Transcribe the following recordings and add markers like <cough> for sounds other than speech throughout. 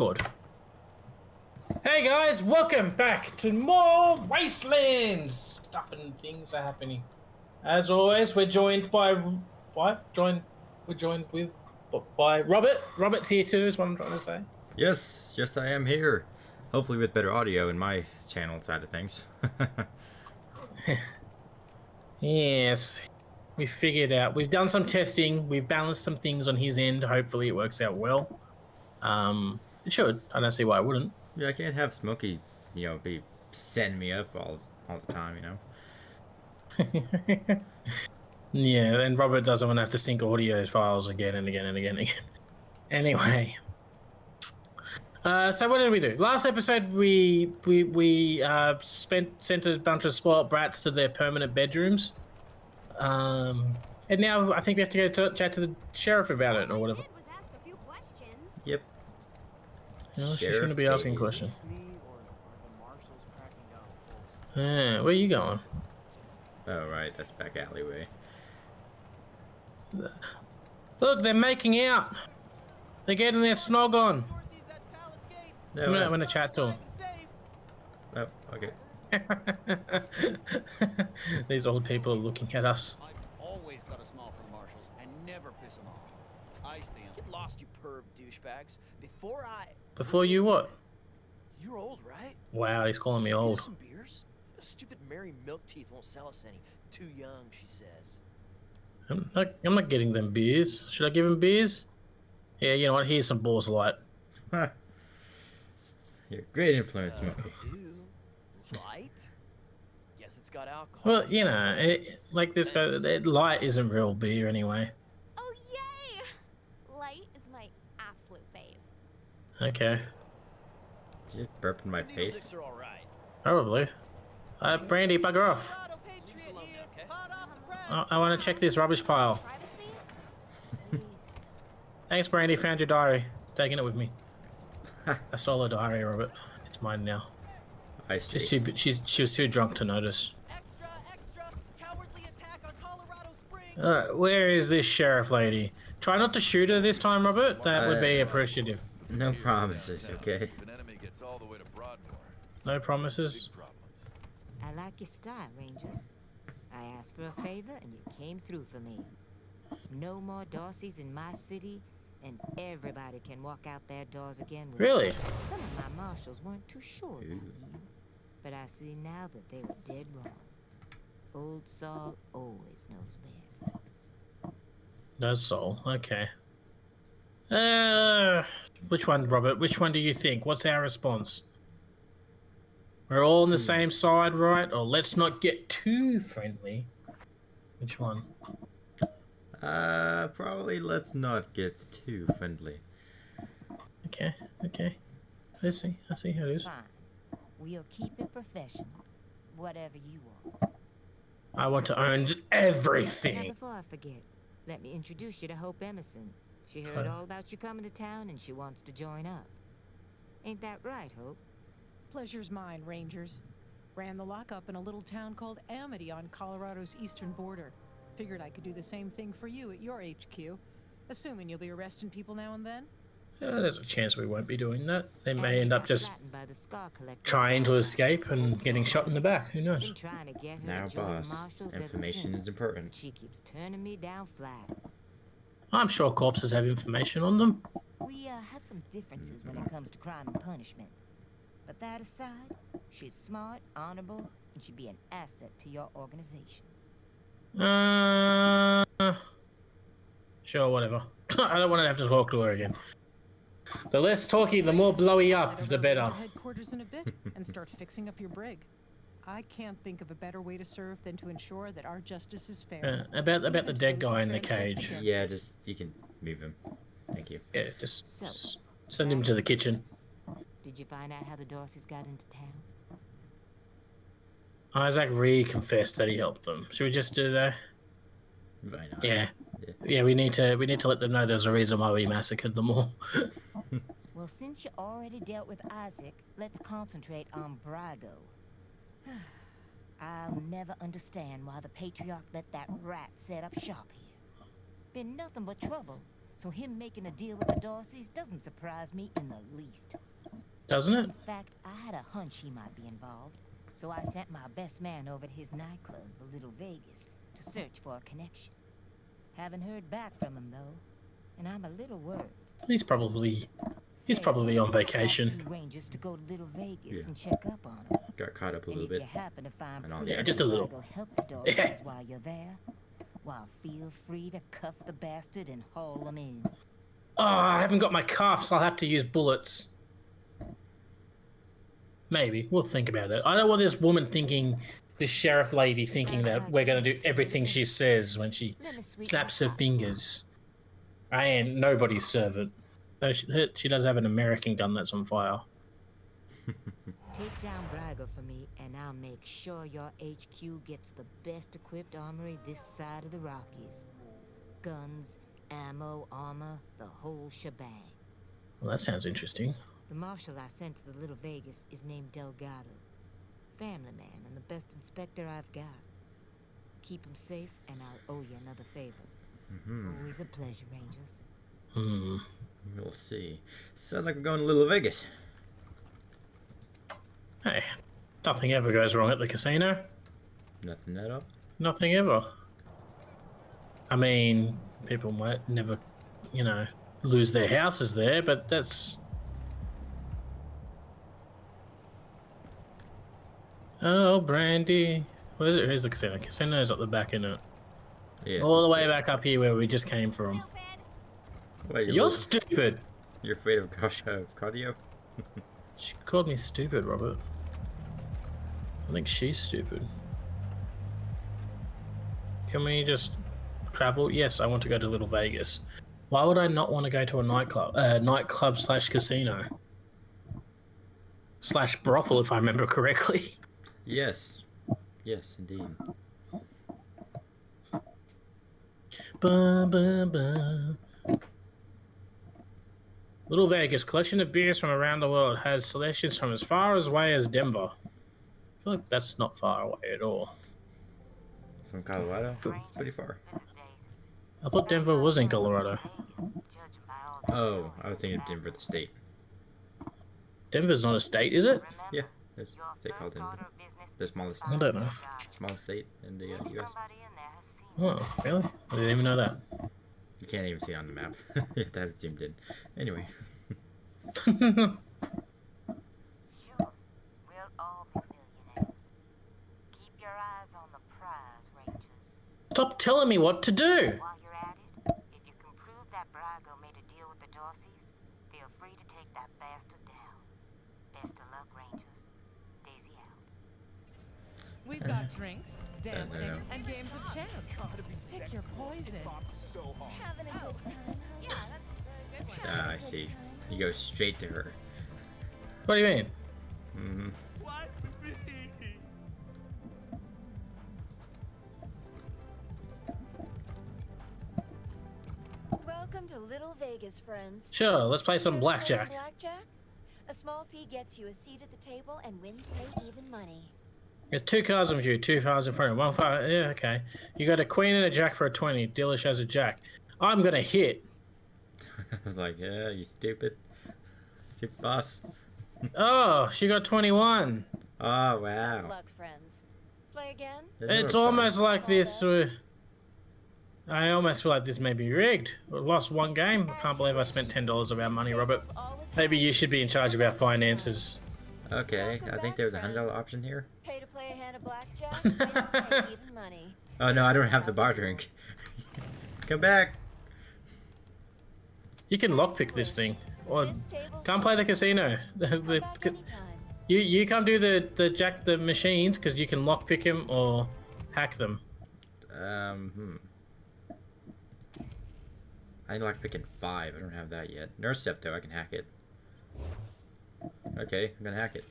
Good. Hey guys, welcome back to more Wastelands! Stuff and things are happening. As always, we're joined by what? Joined we're joined with by Robert. Robert's here too, is what I'm trying to say. Yes, yes I am here. Hopefully with better audio in my channel side of things. <laughs> yes. We figured out. We've done some testing. We've balanced some things on his end. Hopefully it works out well. Um, it should. I don't see why it wouldn't. Yeah, I can't have Smokey, you know, be sending me up all all the time, you know. <laughs> yeah, and Robert doesn't want to have to sync audio files again and again and again and again. <laughs> Anyway. Uh, so what did we do? Last episode, we we we uh, spent sent a bunch of spoiled brats to their permanent bedrooms. Um, and now I think we have to go to chat to the sheriff about it or whatever. Yep. No, she shouldn't be asking questions. Yeah, where are you going? Oh, right, that's back alleyway. Look, they're making out. They're getting their snog on. No, I'm, gonna, uh, I'm gonna chat to them. Oh, okay. <laughs> These old people are looking at us. I've always got a smile for the marshals and never piss them off. I stand. Get lost, you perv douchebags. Before I. Before you what? You're old, right? Wow, he's calling me old. Some beers? A stupid Mary Milk Teeth won't sell us any. Too young, she says. I'm not. I'm not getting them beers. Should I give him beers? Yeah, you know what? Here's some balls light. You're a great influence, uh, Light? Guess it's got alcohol. Well, you know, it, like this guy, it, light isn't real beer anyway. Oh yay! Light is my absolute fave. Okay. Did you burp in my face? Probably. Uh, Brandy, bugger off. I, I want to check this rubbish pile. Thanks, Brandy. Found your diary. Taking it with me. <laughs> I stole her diary, Robert. It's mine now. I see. She's too. She's she was too drunk to notice. Extra, extra, cowardly attack on Colorado Springs. Uh, where is this sheriff lady? Try not to shoot her this time, Robert. That would be appreciative. No promises, okay? No promises. I like your style, Rangers. I asked for a favor and you came through for me. No more Dorseys in my city, and everybody can walk out their doors again with Really? Me. Some of my marshals weren't too sure about you, but I see now that they were dead wrong. Old Saul always knows best. That's Saul? Okay. Uh, which one, Robert? Which one do you think? What's our response? We're all on the hmm. same side, right? Or let's not get too friendly. Which one? Uh, probably let's not get too friendly. Okay, okay. I see, I see how it is. Fine. We'll keep it professional. Whatever you want. I want to own everything. Now, before I forget, let me introduce you to Hope Emerson. She heard all about you coming to town and she wants to join up. Ain't that right, Hope? Pleasure's mine, Rangers. Ran the lockup in a little town called Amity on Colorado's eastern border. Figured I could do the same thing for you at your HQ. Assuming you'll be arresting people now and then? Yeah, there's a chance we won't be doing that. They may end up just trying to escape and getting shot in the back. Who knows? Now, boss, information is important. She keeps turning me down flat. I'm sure corpses have information on them. We uh, have some differences when it comes to crime and punishment. But that aside, she's smart, honorable, and she'd be an asset to your organization. Uh, sure, whatever. <coughs> I don't want to have to talk to her again. The less talky, the more blowy up, the better. Headquarters in a bit and start fixing up your brig. I can't think of a better way to serve than to ensure that our justice is fair. Uh, about about the dead guy in the cage. Yeah, just you can move him. Thank you. Yeah, just, so, just send him to the kitchen. Did you find out how the Dorseys got into town? Isaac re-confessed that he helped them. Should we just do that? Right yeah. yeah. Yeah, we need to we need to let them know there's a reason why we massacred them all. <laughs> well, since you already dealt with Isaac, let's concentrate on Brigo. <sighs> I'll never understand why the Patriarch let that rat set up shop here. Been nothing but trouble So him making a deal with the Dorseys doesn't surprise me in the least. Doesn't it? In fact, I had a hunch he might be involved. So I sent my best man over to his nightclub, the Little Vegas, to search for a connection. Haven't heard back from him though, and I'm a little worried. He's probably He's probably on vacation. two Rangers to go to Little Vegas Yeah. and check up on him. Got caught up a little bit. you happen to find And all proof the Yeah, just a little. Go help the Dorseys Yeah. while you're there. Well, feel free to cuff the bastard and haul him in. Oh, I haven't got my cuffs. I'll have to use bullets. Maybe. We'll think about it. I don't want this woman thinking, this sheriff lady thinking that we're going to do everything she says when she Let me sweeten snaps her fingers. I ain't nobody's servant. Though she, she does have an American gun that's on fire. <laughs> Take down Brigo for me, and I'll make sure your HQ gets the best equipped armory this side of the Rockies. Guns, ammo, armor, the whole shebang. Well, that sounds interesting. The marshal I sent to the Little Vegas is named Delgado. Family man and the best inspector I've got. Keep him safe, and I'll owe you another favor. Mm-hmm. Always a pleasure, Rangers. Hmm. We'll see. Sounds like we're going to Little Vegas. Hey, nothing ever goes wrong at the casino. Nothing at all. Nothing ever. I mean, people might never, you know, lose their houses there, but that's. Oh, Brandy. Where's it? Here's the casino. Casino's up the back, in it? Yeah. All the way back up here where we just came from. Wait, you're, You're stupid. you're afraid of gosh, <laughs> cardio? <laughs> She called me stupid, Robert. I think she's stupid. Can we just travel? Yes, I want to go to Little Vegas. Why would I not want to go to a nightclub? Uh, nightclub slash casino slash brothel, if I remember correctly. <laughs> Yes. Yes, indeed. Ba, ba, ba. Little Vegas, collection of beers from around the world, has selections from as far away as Denver. I feel like that's not far away at all. From Colorado? Pretty far. This is Daisy. I thought Denver was in Colorado. Vegas, judging by all the Oh, I was thinking of Denver, the state. Denver's not a state, is it? Yeah, there's your a state called Denver. The is to smallest, I don't know. find a job. smallest state in the uh, U.S. somebody in there has seen you. Oh, really? I didn't even know that. You can't even see it on the map. you have to have it zoomed in. Anyway, Sure, we'll all be millionaires. Keep your eyes on the prize, Rangers. Stop telling me what to do. While you're at it, if you can prove that Brigo made a deal with the Dorseys, feel free to take that bastard down. Best of luck, Rangers. Daisy out. We've got drinks, no, dancing, no. and games of chance. Pick your poison. Having a good time. Yeah, that's a good one. ah, I see. You go straight to her. What do you mean? hmm Welcome to Little Vegas, friends. Sure, let's play some Here to play blackjack. blackjack? A small fee gets you a seat at the table, and wins pay even money. There's two cards of you, two cards in front of you. One five. Yeah, okay. You got a queen and a jack for a 20. Dealer shows a jack. I'm going to hit. <laughs> I was like, yeah, you stupid. Stupid boss. Oh, she got 21. Oh, Tough wow. luck, friends. Play again? It's almost fun. like this. Uh, I almost feel like this may be rigged. I lost one game. I can't believe I spent $10 of our money, Robert. Maybe you should be in charge of our finances. Okay, I think there's a hundred dollar option here. Pay to play a hand of blackjack, <laughs> wins even money. Oh no, I don't have the bar drink. Come back. You can lockpick this thing. Or This table's come play the casino. The- <laughs> Come the- back anytime. you you come do the the jack the machines because you can lockpick them or hack them. Um, hmm. I like picking five. I don't have that yet. Nurse Septo, I can hack it. Okay, I'm gonna hack it.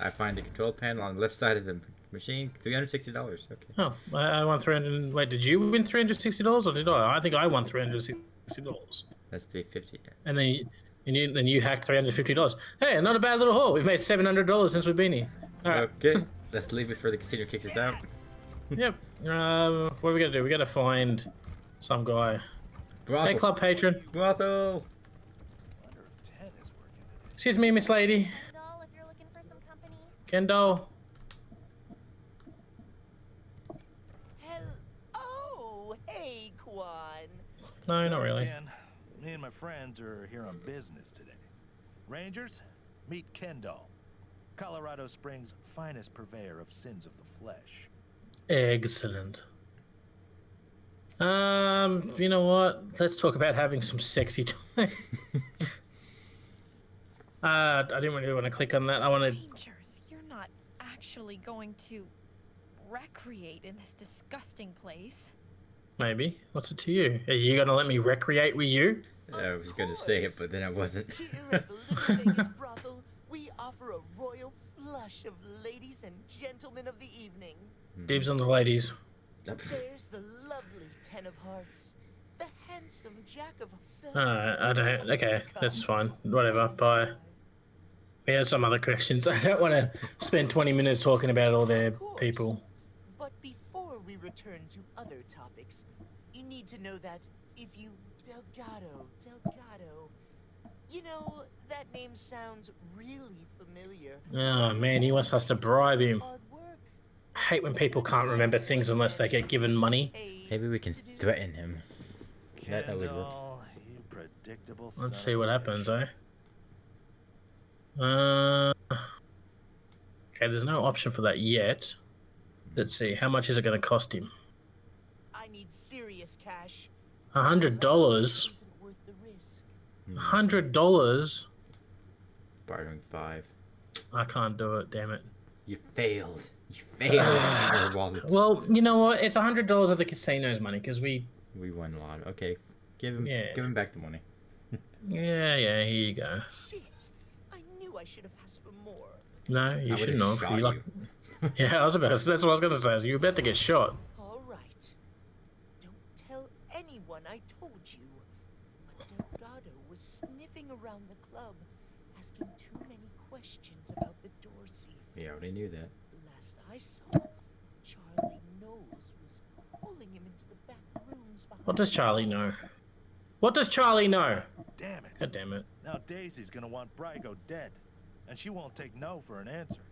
I find the control panel on the left side of the machine. Three hundred sixty dollars. Okay. Oh, I, I won three hundred. Wait, did you win three hundred sixty dollars or did I? I think I won three hundred sixty dollars. That's three fifty. And then you, and you then you hacked three hundred fifty dollars. Hey, not a bad little haul. We've made seven hundred dollars since we've been here. All right. Okay, let's leave it for the casino kicks us out. <laughs> Yep. Um, what are we gonna do? We gotta find some guy. Brothel. Hey, club patron. Brothel. Wonder if Ted is working today. Excuse me, Miss Lady. Doll, if you're looking for some company. Kendall. Hell. Oh, hey, Quan. No, not really. Ken. Me and my friends are here on business today. Rangers, meet Kendall, Colorado Springs' finest purveyor of sins of the flesh. Excellent. Um, you know what? Let's talk about having some sexy time. <laughs> uh, I didn't really want to click on that. I wanted. Rangers, you're not actually going to recreate in this disgusting place. Maybe. What's it to you? Are you gonna let me recreate with you? I was gonna say it, but then I wasn't. Here at the <laughs> Little brothel, we offer a royal flush of ladies and gentlemen of the evening. Dibs on the ladies. <laughs> There's the lovely Ten of Hearts, the handsome Jack of so Alright, I don't. Okay, that's fine. Whatever. Bye. We have some other questions. <laughs> I don't want to spend 20 minutes talking about all their people. But before we return to other topics, you need to know that if you Delgado, Delgado, you know that name sounds really familiar. Oh man, he wants us to bribe him. I hate when people can't remember things unless they get given money. Maybe we can threaten him. That- that would work. Kendall, you predictable son Let's see what happens, eh? Uh, okay, there's no option for that yet. Let's see, how much is it going to cost him? I need serious cash. A hundred dollars. Isn't worth the risk. A hundred dollars. Bartering five. I can't do it. Damn it. You failed. You failed. <sighs> Well, you know what? It's a hundred dollars of the casino's money because we. we won a lot. Okay, give him. Yeah. Give him back the money. <laughs> Yeah, yeah. Here you go. Shit! I knew I should have asked for more. No, you I should would've not. shot You like... you. <laughs> Yeah, I was about. To, that's what I was going to say. So you about to get shot. All right. Don't tell anyone I told you. But Delgado was sniffing around the club, asking too many questions about the Dorseys. We already knew that. Last I saw, Charlie Knows was pulling him into the back rooms behind. What does Charlie know? What does Charlie know? Damn it. God damn it. Now Daisy's gonna want Brigo dead, and she won't take no for an answer.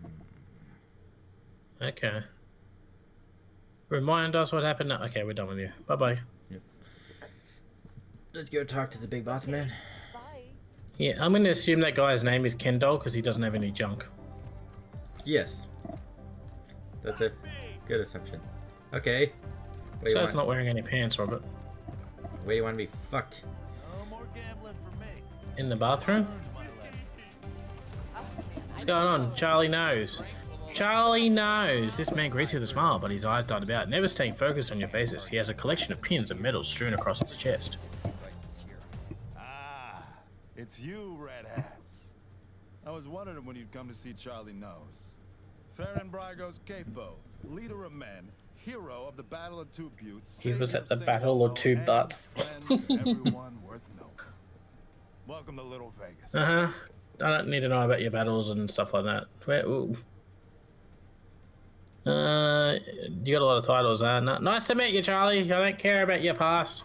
Hmm. Okay. Remind us what happened. now- Okay, we're done with you. Bye bye. Let's go talk to the big boss man. Bye. Yeah, I'm going to assume that guy's name is Kendall because he doesn't have any junk. Yes. That's a good assumption. Okay. Where This you guy's want, not wearing any pants, Robert. where do you want to be fucked? No more gambling for me. In the bathroom? Learned my lesson. What's going on? Charlie knows. Charlie knows. This man greets you with a smile, but his eyes dart about, never staying focused on your faces. He has a collection of pins and medals strewn across his chest. Ah, it's you, Red Hats. I was wondering when you'd come to see Charlie Knows. Faran Brigo's capo, leader of men, hero of the Battle of Two Buttes. He was at the Battle of Two and Butts. friend to everyone worth knowing. Welcome to Little Vegas. Uh huh. I don't need to know about your battles and stuff like that. Where, ooh. Uh, you got a lot of titles, huh? No, nice to meet you, Charlie. I don't care about your past.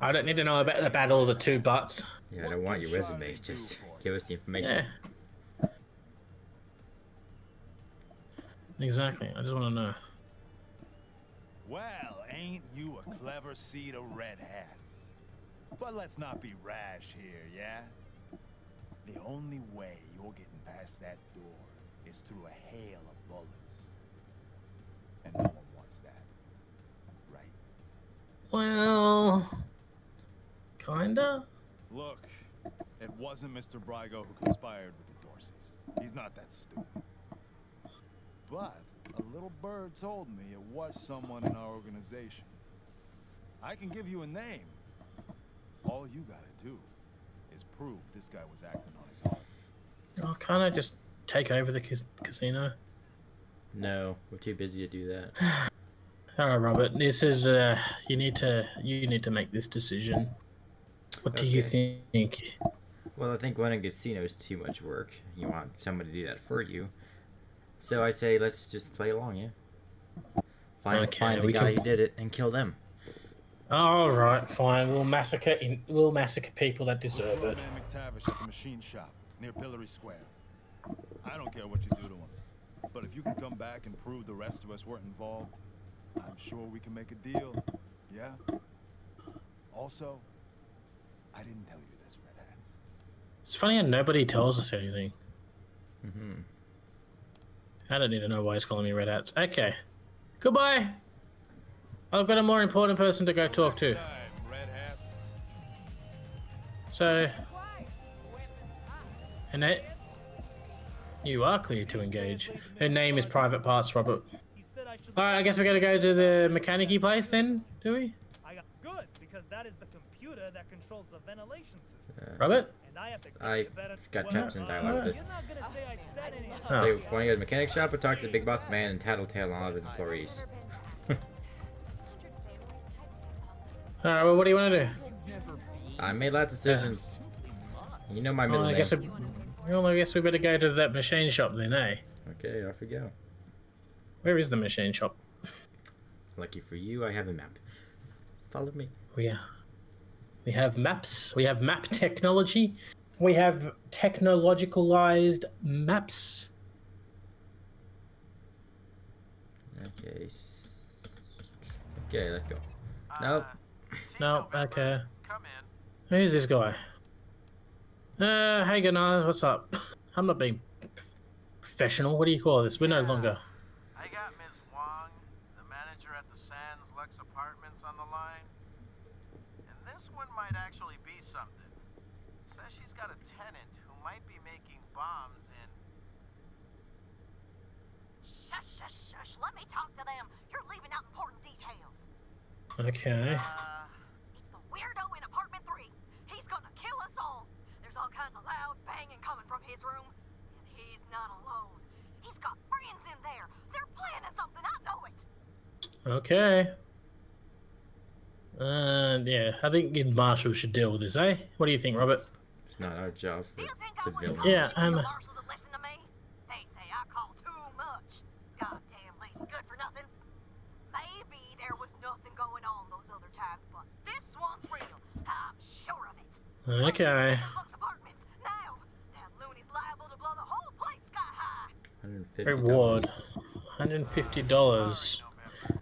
I don't need to know about the battle of the two butts. Yeah, I don't want your resume. Just give us the information. Yeah. Exactly. I just want to know. Well, ain't you a clever seed of red hats? But let's not be rash here, yeah? The only way you're getting past that door is through a hail of bullets. And no one wants that. Right? Well, kinda. Look, it wasn't Mr. Brigo who conspired with the Dorseys. He's not that stupid. But a little bird told me it was someone in our organization. I can give you a name. All you gotta do is prove this guy was acting on his own. Oh, can't I just take over the cas- casino? No, we're too busy to do that. <sighs> All right, Robert. This is uh, you need to you need to make this decision. What do you think? Well, I think running a casino is too much work. You want somebody to do that for you. So I say let's just play along, yeah? Find, Okay, find the we guy can- who did it and kill them. All right, fine. We'll massacre. In, we'll massacre people that deserve it. McTavish at the machine shop near Pillory Square. I don't care what you do to him, but if you can come back and prove the rest of us weren't involved, I'm sure we can make a deal. Yeah. Also, I didn't tell you this, Red Hats. It's funny how nobody tells us anything. Mm-hmm. I don't need to know why he's calling me red hats. Okay. Goodbye. I've got a more important person to go talk to. Time, Red Hats. So, Annette, you are clear to engage. Her name is Private Parts Robert. Alright, I guess we're gonna go to the mechanic place then, do we? I got good because that is the computer that controls the ventilation system. Robert? And I have to I better. got Well, trapped in uh, dialogue with this. You're not gonna say I said anything. Oh. So, want to go to the mechanic shop or talk to the big boss man and tattletale on all of his employees? Alright, well, what do you want to do? I made that decision. decisions. You know my middle Well, I name. guess, we, well, I guess we better go to that machine shop then, eh? Okay, off we go. Where is the machine shop? Lucky for you, I have a map. Follow me. We, uh, we have maps. We have map technology. We have technologicalized maps. Okay. Okay, let's go. Nope. No, okay. Who's this guy? Uh, hey Gunnar, what's up? <laughs> I'm not being professional. What do you call this? We're no longer. I got Ms. Wong, the manager at the Sands Lux Apartments, on the line. And this one might actually be something. Says she's got a tenant who might be making bombs in. Shush, shush, shush. Let me talk to them. You're leaving out important details. Okay. It's the weirdo in apartment three. He's gonna kill us all. There's all kinds of loud banging coming from his room. And he's not alone. He's got friends in there. They're planning something. I know it. Okay. Uh, yeah, I think Marshall should deal with this, eh? What do you think, Robert? It's not our job Yeah, I'm the least of me. They say I call too much. Goddamn lazy good for civilians. Yeah, I'm. Marshals that Reward. $150.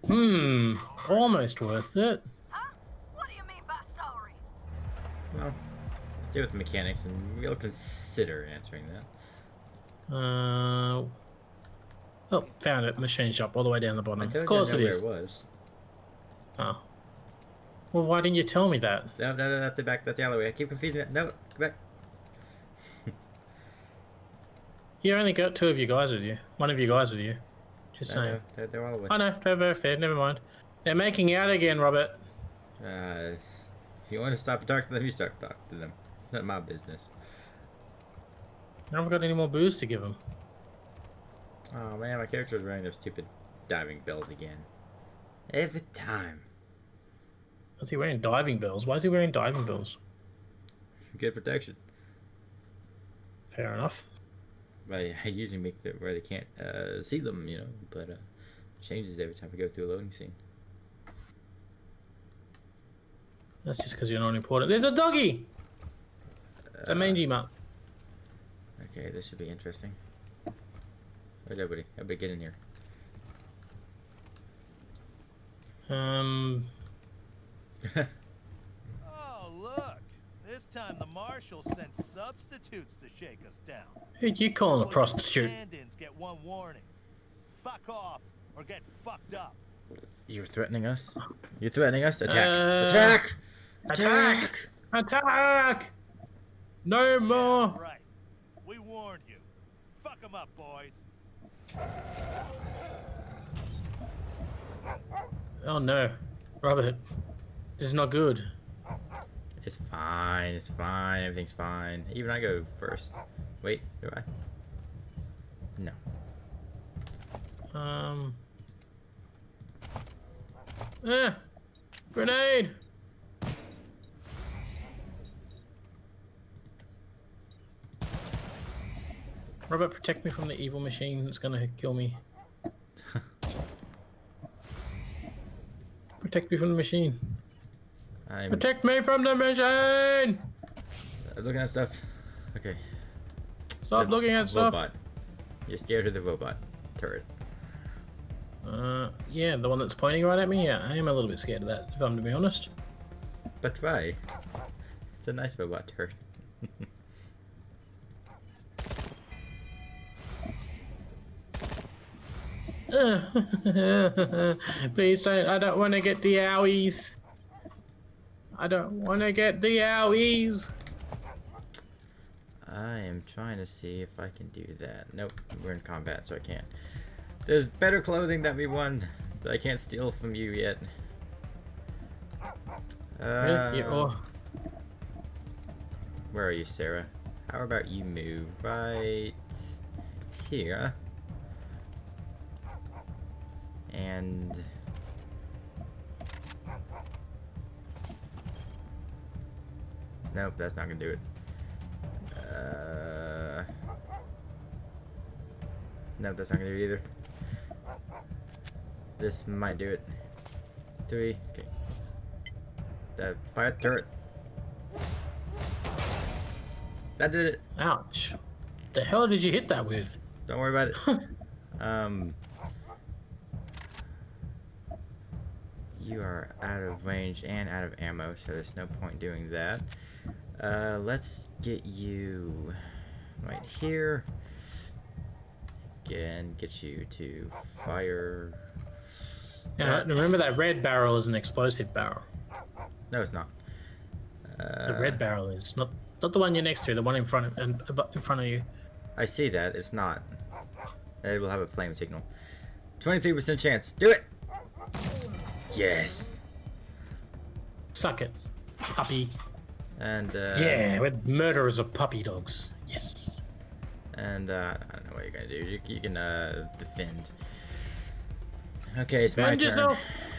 Hmm, almost worth it. What do you mean by sorry? Well, stay with the mechanics and we'll consider answering that. Uh, oh, found it. Machine shop, all the way down the bottom. Of course it is. It was. Oh. Well, why didn't you tell me that? No, no, no, that's the back, that's the alleyway. I keep confusing it. No, back. You only got two of you guys with you. One of you guys with you. Just No, saying. no, they're, they're all with. I know, they're both there. Never mind. They're making out again, Robert. Uh, if you want to stop and talk to them, you start talking to them. It's not my business. I haven't got any more booze to give them. Oh man, my character's wearing those stupid diving bells again. Every time. What's he wearing? Diving bells. Why is he wearing diving bells? Good protection. Fair enough. I, I usually make it where they can't uh, see them, you know, but uh, changes every time we go through a loading scene. That's just because you're not important. There's a doggy! It's a mangy mutt. Okay, this should be interesting. Where's everybody? Everybody get in here. Um. <laughs> This time the marshal sent substitutes to shake us down. who'd you call a prostitute? Stand-ins get one warning. Fuck off or get fucked up. You're threatening us? You're threatening us? Attack! Uh, Attack! Attack! Attack! No more! Right. We warned you. Fuck 'em up, boys. Oh no. Robert. This is not good. It's fine, it's fine, everything's fine. Even I go first. Wait, do I? No. Um. Ah! Grenade! Robert, protect me from the evil machine that's gonna kill me. <laughs> protect me from the machine. I'm Protect me from the machine! I'm looking at stuff. Okay. Stop The looking at stuff. Robot. You're scared of the robot turret. Uh, yeah, the one that's pointing right at me. Yeah, I am a little bit scared of that, if I'm to be honest. But why? It's a nice robot turret. <laughs> <laughs> Please don't. I don't want to get the owies. I don't want to get the owies. I am trying to see if I can do that. Nope, we're in combat, so I can't. There's better clothing that we won that I can't steal from you yet. Really? Uh, oh, Where are you, Sarah? How about you move right here? And nope, that's not gonna do it. Uh, nope, that's not gonna do it either. This might do it. Three. Okay. The fire turret. That did it. ouch. The hell did you hit that with? Don't worry about it. <laughs> um, you are out of range and out of ammo, so there's no point doing that. Uh, let's get you right here. Again, get you to fire. Yeah, remember that red barrel is an explosive barrel. No, it's not. Uh, The red barrel is not not the one you're next to. The one in front of in, in front of you. I see that. It's not. It will have a flame signal. 23% chance. Do it! Yes. Suck it, puppy. And, uh... yeah, we're murderers of puppy dogs. Yes. And, uh, I don't know what you're gonna do. You, you can, uh, defend. Okay, it's my Defend turn. yourself.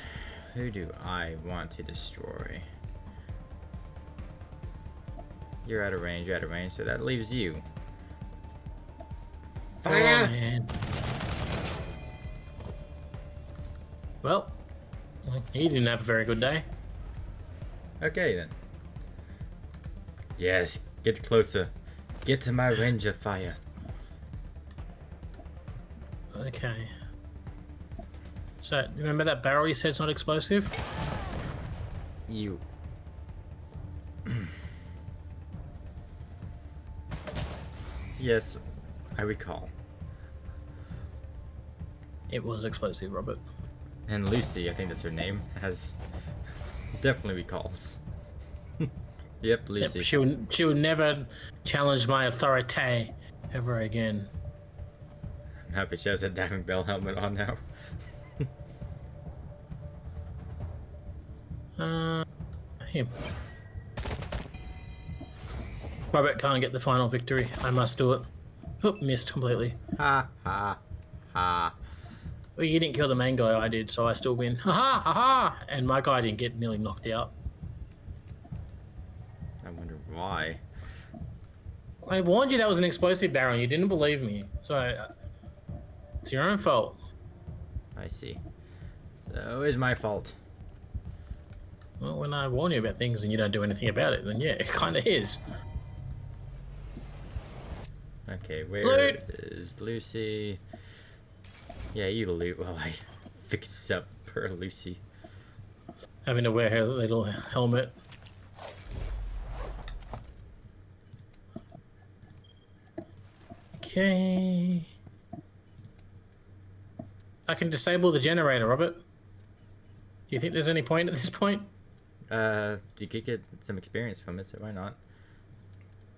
<sighs> Who do I want to destroy? You're out of range, you're out of range, so that leaves you. Oh, man. Well, he didn't have a very good day. Okay, then. Yes, get closer. Get to my range of fire. Okay. So, remember that barrel you said it's not explosive? You. <clears throat> yes, I recall. It was explosive, Robert. And Lucy, I think that's her name, has definitely recalls. Yep, Yep, Lucy. she would she would never challenge my authority ever again. I'm happy she has that diving bell helmet on now. <laughs> Uh, him. Robert can't get the final victory. I must do it. Oh, missed completely. Ha ha ha. Well, you didn't kill the main guy, I did, so I still win. Ha ha ha ha! And my guy didn't get nearly knocked out. I why. I warned you that was an explosive barrel, and you didn't believe me. So, uh, it's your own fault. I see. So it's my fault. Well, when I warn you about things and you don't do anything about it, then yeah, it kind of is. Okay, where Loot. is Lucy? Yeah, you loot while I <laughs> fix up per Lucy. Having to wear her little helmet. Okay. I can disable the generator, Robert. Do you think there's any point at this point? Uh, you could get some experience from it, so why not?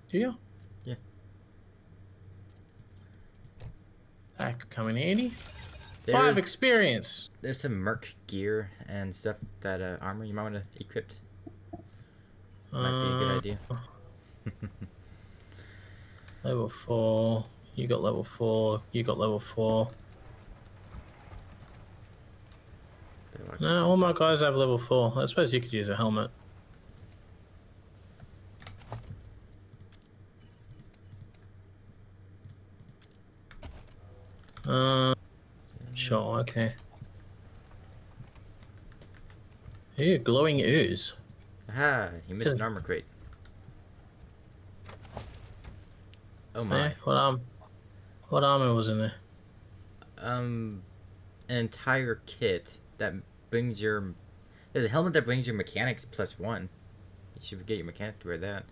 Do you? Yeah. That could come in handy. Five experience. There's some merc gear and stuff that uh, armor you might want to equip. Might be a good Uh, idea. <laughs> Level four. You got level four. You got level four. No, all my guys have level four. I suppose you could use a helmet. Uh, sure, okay. Ew, glowing ooze. Aha, he missed an armor crate. Oh my. Yeah, what arm? What armor was in there? Um, an entire kit that brings your. There's a helmet that brings your mechanics plus one. You should get your mechanic to wear that.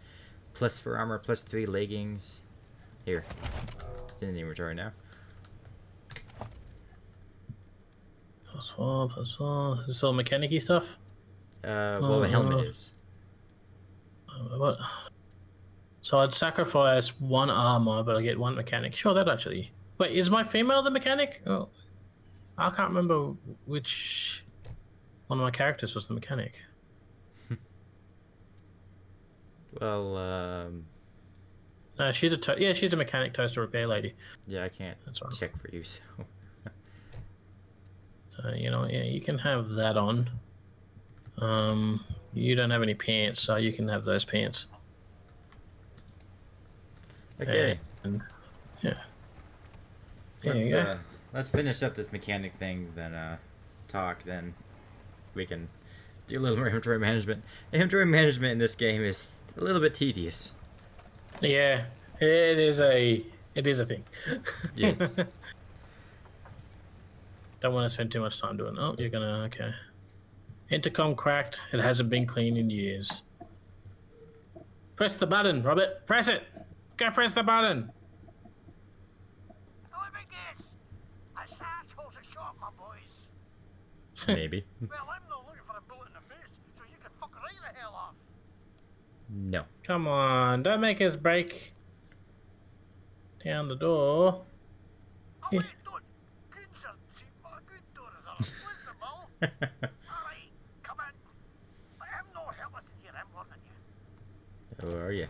Plus four armor, plus three leggings. Here. It's in the inventory now. Plus one, plus one. Is this all mechanic stuff? Uh, well, the helmet Uh, is. What? So I'd sacrifice one armor, but I get one mechanic. Sure, that actually. Wait, is my female the mechanic? Oh, I can't remember which one of my characters was the mechanic. <laughs> Well, um, No, she's a to- yeah, she's a mechanic toaster repair lady. yeah, I can't That's right. check for you, so. <laughs> So you know, yeah, you can have that on. Um, you don't have any pants, so you can have those pants. Okay. And, yeah. There let's, you go. Uh, let's finish up this mechanic thing, then uh, talk. Then we can do a little more inventory management. Inventory management in this game is a little bit tedious. Yeah, it is a it is a thing. Yes. <laughs> Don't want to spend too much time doing. Oh, you're gonna okay. Intercom cracked. It hasn't been cleaned in years. Press the button, Robert. Press it. Go press the button. Let me guess. This asshole's a shot, my boys. <laughs> Maybe. well, I'm not looking for a bullet in the face, so you can fuck right the hell off. No. Come on, don't make us break down the door. Oh, yeah. <laughs> Alright, <laughs> come in. I'm no helpless in here, I'm warning you. Who are you?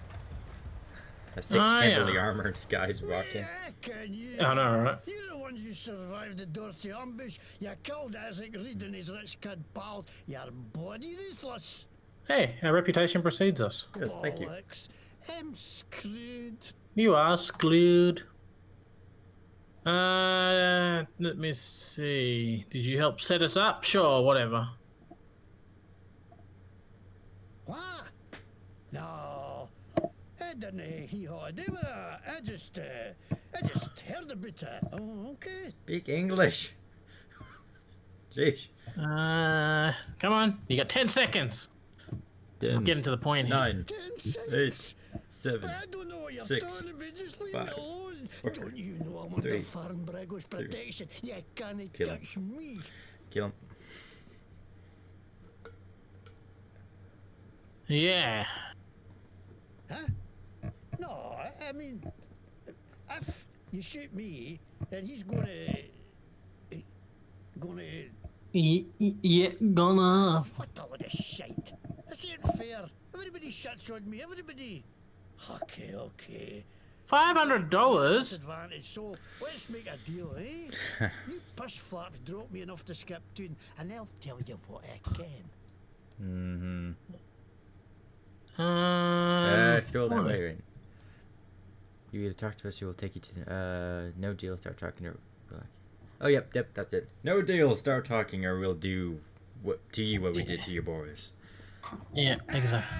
A six Ah, heavily yeah. armored guys walking. Can you? I know, right? You're the ones who survived the Dorsey ambush. You killed Isaac Reed and his rich kid pals. You're bloody ruthless. Hey, our reputation precedes us. Yes, thank you. I'm screwed. You are screwed. Uh, let me see. Did you help set us up? Sure, whatever. What? No. I didn't hee haw do. I just, uh, I just heard about it. Oh, okay. Speak English. Jeez. Uh, come on. You got 10 seconds. I'm Ten, getting to the point here. Nine, Ten eight, seconds. seven, I don't know what you're six, talking about. Just leave five, me alone. four, don't you know I'm under three, Faran Brigo's protection? You can't Kill him. me. Kill him. Yeah. Huh? No, I, I mean, if you shoot me, then he's gonna, gonna. Y- y- yeah, gonna. What a load of shite. This ain't fair. Everybody shuts on me. Everybody. Okay, okay. $500? Disadvantage. So let's make a deal, eh? <laughs> you push flaps drop me enough to skip tune, and I'll tell you what I can. Mm-hmm. Um, Uh, scroll down. hold on. Wait, wait. You either talk to us or we'll take you to uh, no deal, start talking to Black. Oh, yep, yep, that's it. No deal, start talking or we'll do what to you what we did to your boys. Yeah, exactly.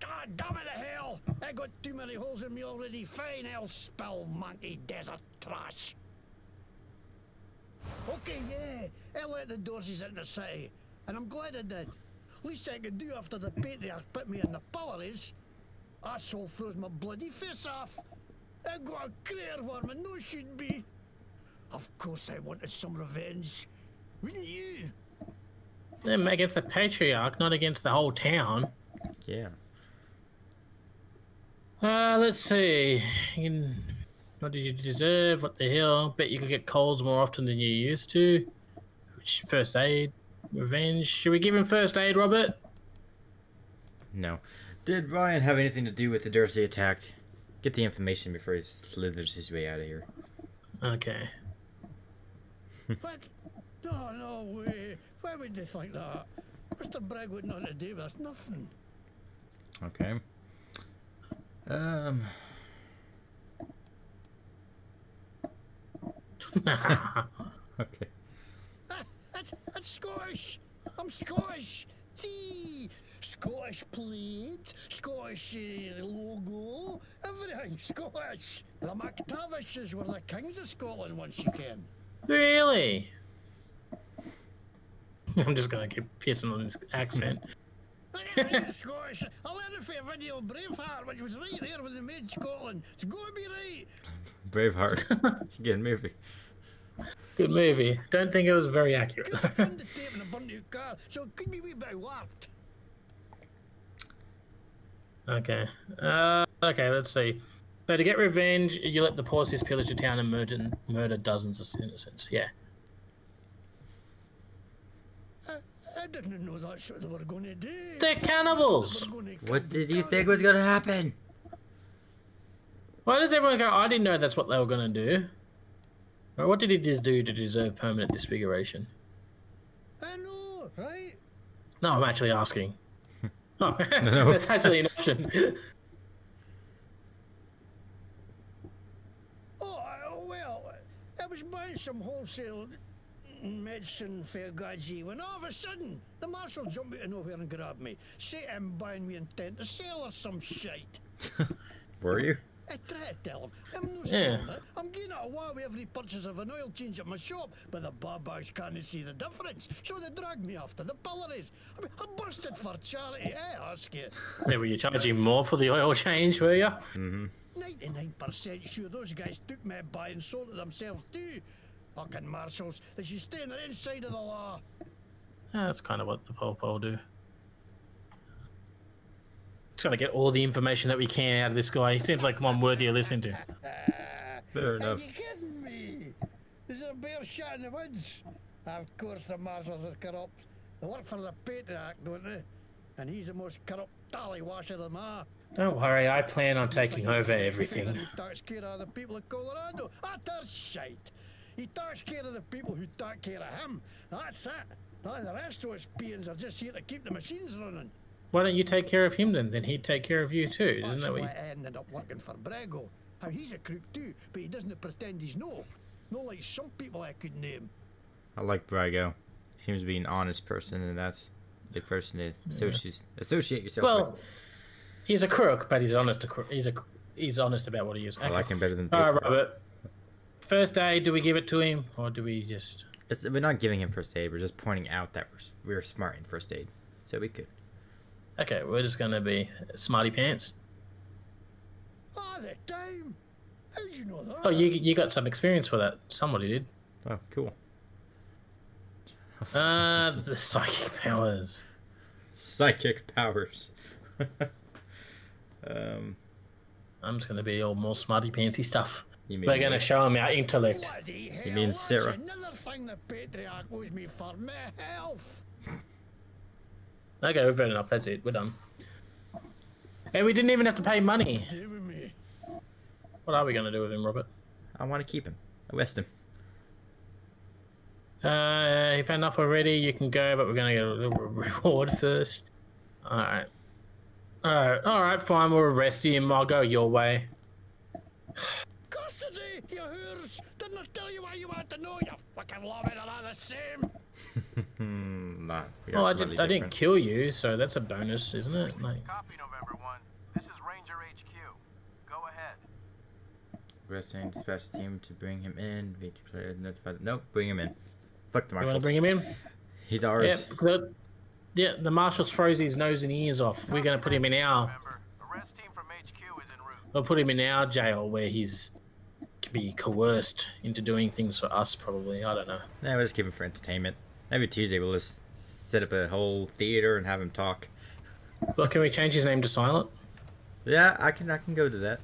God damn it to hell! I got too many holes in me already. Fine, I'll spill monkey desert trash. Okay, yeah, I let the Dorseys in the city, and I'm glad I did. Least I could do after the patriarch put me in the pillories. Asshole froze my bloody face off. I got a career where my nose should be. Of course I wanted some revenge. Wouldn't you? Them against the patriarch, not against the whole town. Yeah. Uh, let's see. You can- What did you deserve? What the hell? Bet you could get colds more often than you used to. Which first aid, revenge. Should we give him first aid, Robert? No. Did Ryan have anything to do with the Dorsey attack? Get the information before he slithers his way out of here. Okay. What? No, no way. Why would they think that? Mr. Bragg would not to do with us. Nothing. Okay. Um. <laughs> okay. Ah, that's, that's Scottish. I'm Scottish. See, Scottish plate, Scottish uh, logo, everything Scottish. The McTavishes were the kings of Scotland once you can. Really? <laughs> I'm just gonna keep pissing on this accent. Scottish. I learned it for a video of Braveheart, which was right there when they made Scotland. It's gonna be right. Braveheart. it's a good movie. Good movie. Don't think it was very accurate. Found the tape in a burnt out car, so it could be a wee bit warped. Okay. Uh, okay, let's see. So to get revenge, you let the Dorseys pillage a town and murder, murder dozens of innocents. Yeah. I, I didn't know that's what they were going to do. They're cannibals! What did you think was gonna happen? Why does everyone go, I didn't know that's what they were going to do? Or what did he just do to deserve permanent disfiguration? I know, right? No, I'm actually asking. Oh, No. <laughs> <laughs> that's actually an option. <laughs> Oh, I- well, I was buying some wholesale medicine for Gaji when all of a sudden the marshal jumped out of nowhere and grabbed me. Say I'm buying me intent to sell or some shite. Were you? I tried to tell him, I'm no Yeah. selling. I'm getting it away with every purchase of an oil change at my shop, but the babags can't see the difference, so they drag me off to the pillories. I mean, I busted for charity, I ask you. yeah, were you charging more for the oil change, were you? Mm-hmm. 99% sure those guys took my buy and sold it themselves too. Fucking marshals, they should stay on the inside of the law. Yeah, that's kind of what the Popo do. Just gotta get all the information that we can out of this guy. He seems like one worthy of listening to. <laughs> Fair enough. Are you kidding me? This Is a bear shot in the woods? Of course the marshals are corrupt. They work for the patriarch, don't they? And he's the most corrupt tallywasher of them all. Don't worry, I plan on taking over everything. <laughs> He takes care of the people of Colorado. That's shite. He takes care of the people who take care of him. That's it. Now the rest of us peons are just here to keep the machines running. Why don't you take care of him then? Then he'd take care of you too. Isn't That's that what why you... I ended up working for Brigo. How he's a crook too, but he doesn't pretend he's no. No like some people I could name. I like Brigo. Seems to be an honest person, and that's the person to associate associate yourself Well, with. he's a crook, but he's honest. To cro- he's a he's honest about what he is. I like him better than. All right, Robert. First aid, do we give it to him, or do we just? It's, we're not giving him first aid. We're just pointing out that we're we're smart in first aid, so we could. Okay, we're just gonna be smarty pants. Ah, the time. How'd you know that? Oh, you you got some experience for that. Somebody did. Oh, cool. Uh, <laughs> the psychic powers. Psychic powers. <laughs> um, I'm just gonna be all more smarty pantsy stuff. You mean We're gonna me? show him our intellect. Bloody hell, You mean Sarah? another thing the patriarch owes me for my health. Okay, we've had enough. That's it. We're done. And we didn't even have to pay money. Do with me. What are we gonna do with him, Robert? I want to keep him. Arrest him. Uh, if enough already, you can go, but we're gonna get a little reward first. All right. All right. All right. Fine. We'll arrest him. I'll go your way. Custody, you whores! Didn't I tell you what you want to know, you fucking lawmen are all the same? <laughs> Hmm, nah, we Well, I didn't. I didn't kill you, so that's a bonus, isn't it? Like, Copy November 1. This is Ranger HQ. Go ahead. Arresting dispatch the team to bring him in. Be declared notified. Nope, bring him in. Fuck the you want marshals. to bring him in? He's ours. Yep. The, yeah. The marshals froze his nose and ears off. We're gonna put him in our. Arrest team from HQ is en route. We'll put him in our jail where he's can be coerced into doing things for us. Probably. I don't know. Nah, we'll just keep him for entertainment. Maybe Tuesday we'll just set up a whole theater and have him talk. Well, can we change his name to Silent? Yeah, I can. I can go to that.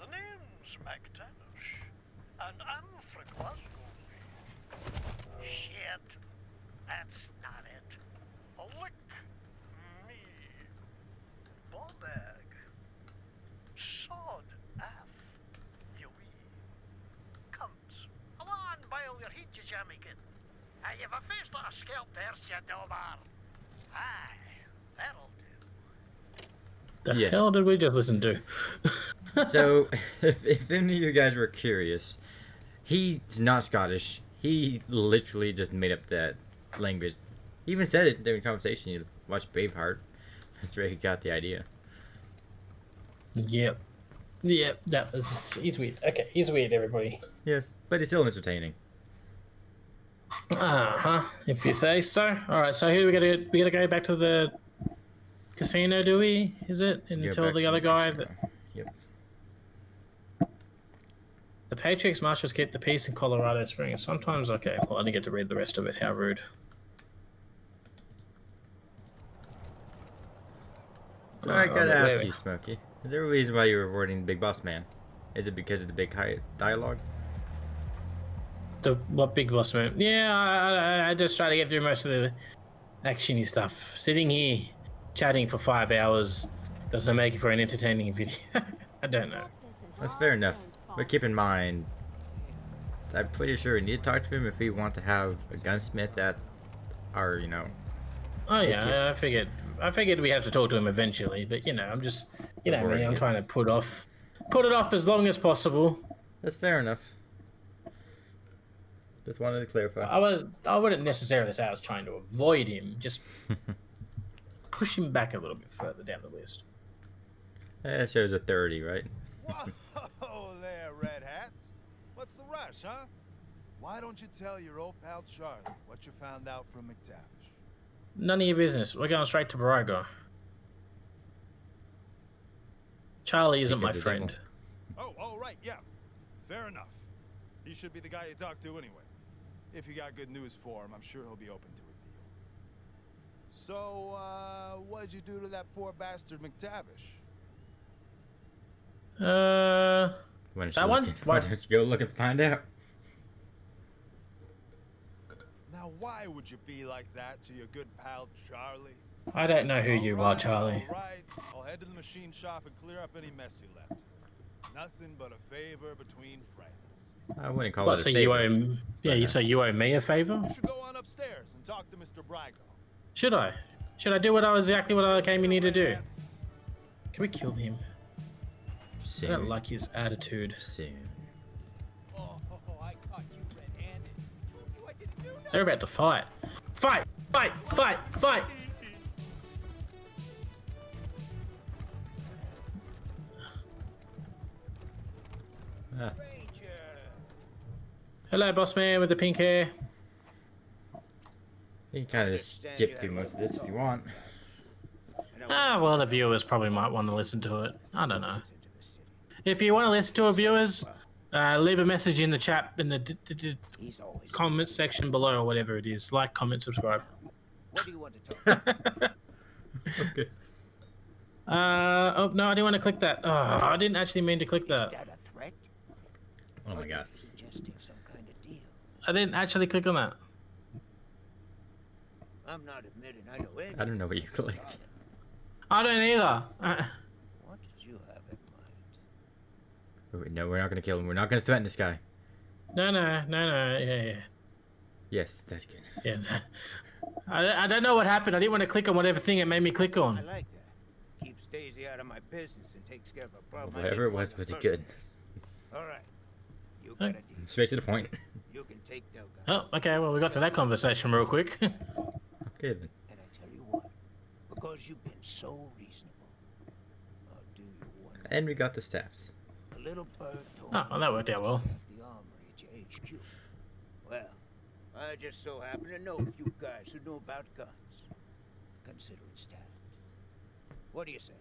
The name's McTavish, and I'm from Glasgow. Shit, that's not it. Oh, look, me, Bobag, sod af, you wee cunts. Come on, boil your heat, you jammigan. Hey, you've a face like a scalp there, you dobar. Aye, that'll do. The Yes. hell did we just listen to? <laughs> so, if, if any of you guys were curious, he's not Scottish. He literally just made up that language. He even said it during conversation. You watch Braveheart. <laughs> That's where he got the idea. Yep. Yep, that was. He's weird. Okay, he's weird, everybody. Yes, but it's still entertaining. Uh huh. If you say so. All right. So here we gotta we gotta go back to the casino? Do we? Is it and Go tell the other the guy casino. that Yep. the Patriots Marshals keep the peace in Colorado Springs? Sometimes okay. Well, I didn't get to read the rest of it. How rude. So I Uh, gotta wait, ask wait. you, Smokey. Is there a reason why you're rewarding Big Boss Man? Is it because of the big hi- dialogue? The what big boss man? Yeah, I, I, I just try to get through most of the actiony stuff. Sitting here chatting for five hours doesn't make it for an entertaining video. <laughs> I don't know. That's fair enough. But keep in mind, I'm pretty sure we need to talk to him if we want to have a gunsmith that are, you know, Oh yeah, I figured. I figured we have to talk to him eventually, but you know, I'm just, you know, me. I'm trying to put off, put it off as long as possible. that's fair enough. Just wanted to clarify. I was, I wouldn't necessarily say I was trying to avoid him, just <laughs> push him back a little bit further down the list. Eh, it shows a 30, right? Whoa there, red hats. What's the rush, huh? Why don't you tell your old pal Charlie what you found out from McTavish? None of your business. We're going straight to Brigo. Charlie isn't my friend. Oh, all right, yeah. Fair enough. He should be the guy you talk to anyway. If you got good news for him, I'm sure he'll be open to a deal. So, uh, what'd you do to that poor bastard McTavish? Uh, Why don't, That you one? Look, Why- why don't you go look and find out? Now, why would you be like that to your good pal Charlie? I don't know who you are, Charlie. Alright, I'll head to the machine shop and clear up any mess you left. Nothing but a favor between friends. I wouldn't call What? it a So favor. you owe? Yeah, you say you owe me a favor? You should go on upstairs and talk to Mr. Brigo. Should I? Should I do what I was exactly what I came in here to do? Can we kill him? I don't like his attitude. Soon. Oh, I caught you red-handed. Told you I didn't do nothing. They're about to fight. Fight! Fight! Fight! Fight! Ah, Hello, boss man with the pink hair. you can kind of just skip through most of this if you want. Ah, well, the viewers probably might want to listen to it. I don't know. If you want to listen to it, viewers, uh, leave a message in the chat in the d- d- d- comment section below or whatever it is. Like, comment, subscribe. What do you want to talk <laughs> okay. Uh, oh no, I didn't want to click that. Oh, I didn't actually mean to click that. that a threat? Oh my god. Suggesting some kind of deal. I didn't actually click on that. I'm not admitting I know anything. I don't know what you clicked. I don't either. Uh, <laughs> What did you have in mind? No, we're not gonna kill him. We're not gonna threaten this guy. no, no, no, no. Yeah, yeah, Yes, that's good. yeah. <laughs> I, I don't know what happened. I didn't want to click on whatever thing it made me click on. I like that. Keeps Daisy out of my business and takes care of a problem. Whatever it was, was it good? All right. You got a deal. Straight to the point. You can take Delgado. Oh, okay. Well, we got to that conversation real quick. <laughs> okay then. And I tell you what, because you've been so reasonable, I'll do you one And we got the staffs. A little bird told oh, ah, well, that worked out well. the armory at your HQ. Well, I just so happen to know a few guys who know about guns. Consider it staffed. What do you say?